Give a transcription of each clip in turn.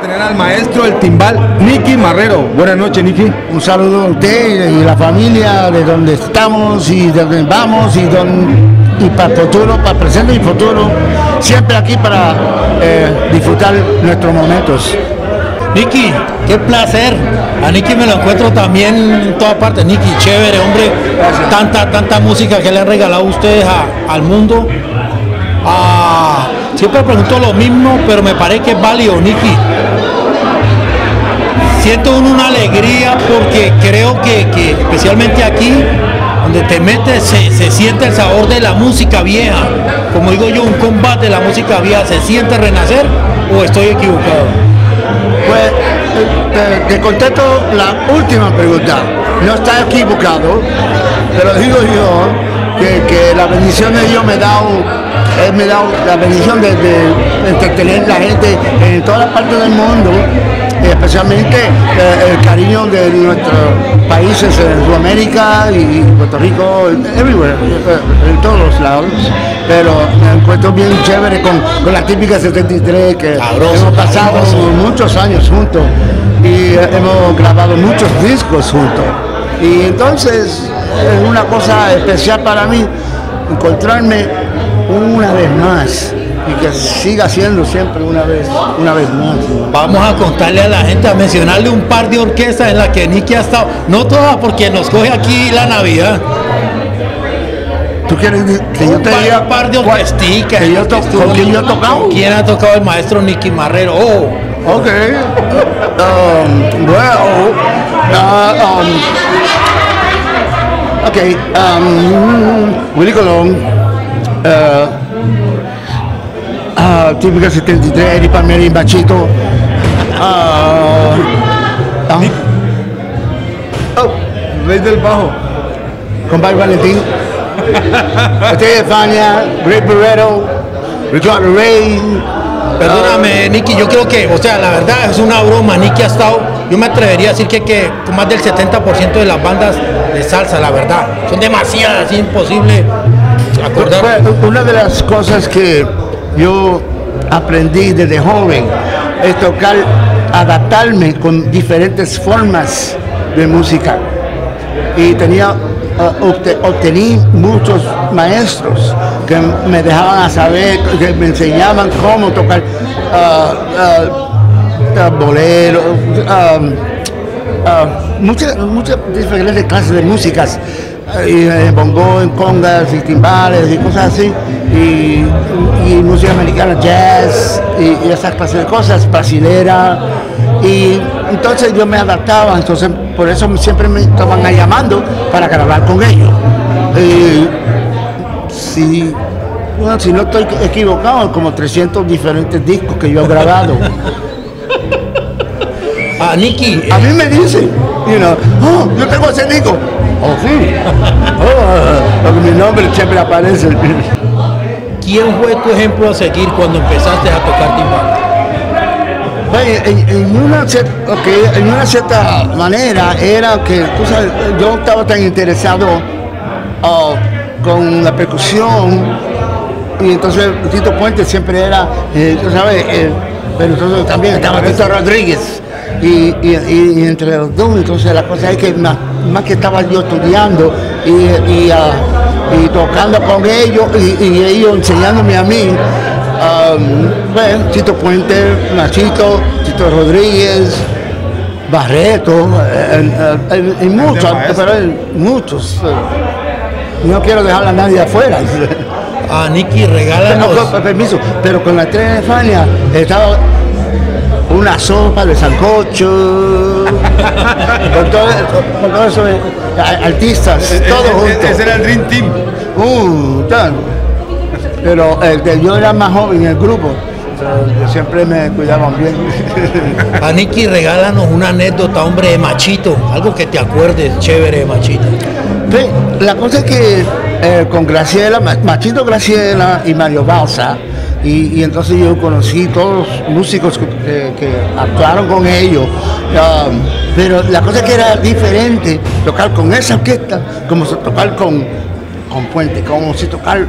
tener al maestro del timbal, Nicky Marrero. Buenas noches, Nicky. Un saludo a usted y la familia de donde estamos y de donde vamos y, y para futuro, para presente y futuro, siempre aquí para eh, disfrutar nuestros momentos. Nicky, qué placer. A Nicky me lo encuentro también en toda parte. Nicky, chévere, hombre. Tanta, tanta música que le han regalado ustedes al mundo. Ah, siempre pregunto lo mismo, pero me parece que es válido, Nicky. Siento una alegría porque creo que, especialmente aquí, donde te metes, se, se, siente el sabor de la música vieja. Como digo yo, un combate de la música vieja, ¿se siente renacer o estoy equivocado? Pues te, contesto la última pregunta. No está equivocado, pero digo yo que, la bendición de Dios me da, me da la bendición de, entretener la gente en todas partes del mundo especialmente eh, el cariño de nuestros países en Sudamérica y Puerto Rico, everywhere, eh, en todos los lados. Pero me encuentro bien chévere con, la típica 73 que hemos pasado muchos años juntos y eh, hemos grabado muchos discos juntos. Y entonces es una cosa especial para mí encontrarme una vez más y que siga siendo siempre una vez, una vez más. Vamos a contarle a la gente, a mencionarle un par de orquestas en las que Nicky ha estado, no todas porque nos coge aquí la Navidad. ¿Tú quieres que yo te diga un par de orquesticas? yo ¿Con quién yo he tocado? ¿Quién ha tocado el maestro Nicky Marrero? Oh. Ok. Um, well, uh, um, ok. Um, Willy Colón. Uh, uh, típica 73, Eri Palmieri, Bachito. Uh, uh, oh, Rey del Bajo. Con Barry Valentín. Estefania, Great Barreto, Ricardo Rey. Perdóname, Nicky, yo creo que, o sea, la verdad es una broma. Nicky ha estado, yo me atrevería a decir que, que con más del 70% de las bandas de salsa, la verdad, son demasiadas, es imposible acordar. Una de las cosas que yo aprendí desde joven es tocar, adaptarme con diferentes formas de música. Y tenía, uh, obtení muchos maestros que me dejaban saber, que me enseñaban cómo tocar uh, boleros, muchas, muchas diferentes clases de músicas y eh, bongo, en congas y timbales y cosas así, y, música americana, jazz y, esas clases de cosas, brasilera. Y entonces yo me adaptaba, entonces por eso siempre me estaban llamando para grabar con ellos. si, si no estoy equivocado, como 300 diferentes discos que yo he grabado. Ah, Nicky. A mí me dicen, you know, oh, yo tengo ese disco. Oh, sí. Oh, mi nombre siempre aparece. ¿Quién fue tu ejemplo a seguir cuando empezaste a tocar timbal? En, una cierta, en una cierta manera era que tú sabes, yo estaba tan interesado oh, con la percusión y entonces Tito Puente siempre era, eh, tú sabes, eh, pero entonces también estaba Tito Rodríguez y, entre los dos, entonces la cosa es que más, que estaba yo estudiando y, ah, tocando con ellos y, ellos enseñándome a mí, um, Tito Puente, Nachito, Tito Rodríguez, Barreto, y muchos, pero muchos. No quiero dejar a nadie afuera. Ah, Nicky, regálanos. permiso, pero con la estrella de Fania estaba una sopa de sancocho, con todo, con eso, eh, artistas, eh, todo eh, junto. Ese era el Dream Team. Uh, Pero yo era más joven en el grupo. siempre me cuidaban bien. A Nicky, regálanos una anécdota, hombre, de Machito, algo que te acuerdes, chévere de Machito. la cosa es que con Graciela, Machito Graciela y Mario Balsa, y, entonces yo conocí todos los músicos que, actuaron con ellos. Um, pero la cosa que era diferente tocar con esa orquesta como si tocar con, con Puente, como si tocar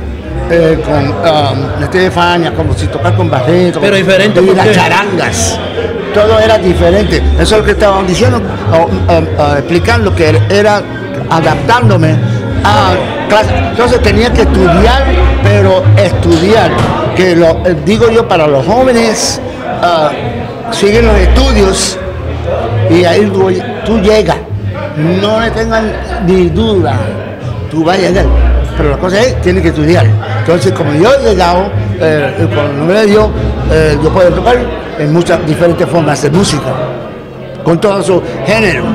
eh, con um, Estefania, como si tocar con Barreto. Pero diferente. Y las charangas. todo era diferente. Eso es lo que estaban diciendo, o, o, o, explicando que era adaptándome a clase. Entonces tenía que estudiar, pero estudiar, que lo eh, digo yo para los jóvenes, uh, siguen los estudios y ahí tú, tú llegas. No le tengan ni duda, tú vas a llegar. Pero la cosa es, tienes que estudiar. Entonces, como yo he llegado, eh, con el nombre de Dios, eh, yo puedo tocar en muchas diferentes formas de música, con todos sus géneros.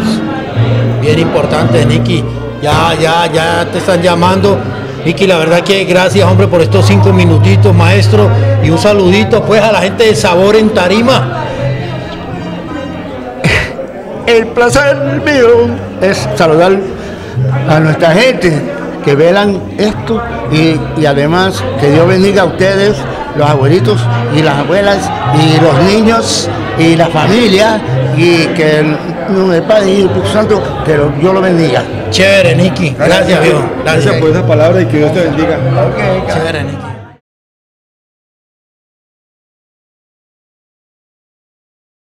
Bien importante, Nicky. Ya, ya, ya te están llamando. Nicky, la verdad que gracias, hombre, por estos cinco minutitos, maestro. Y un saludito, pues, a la gente de Sabor en Tarima. El placer mío es saludar a nuestra gente que velan esto y, y, además que Dios bendiga a ustedes, los abuelitos y las abuelas y los niños y la familia y que el Padre y el Santo, que Dios lo bendiga. Chévere, Nicky. Gracias, Dios. Gracias, Gracias por esa palabra y que Dios te bendiga. Okay, Chévere, Nicky.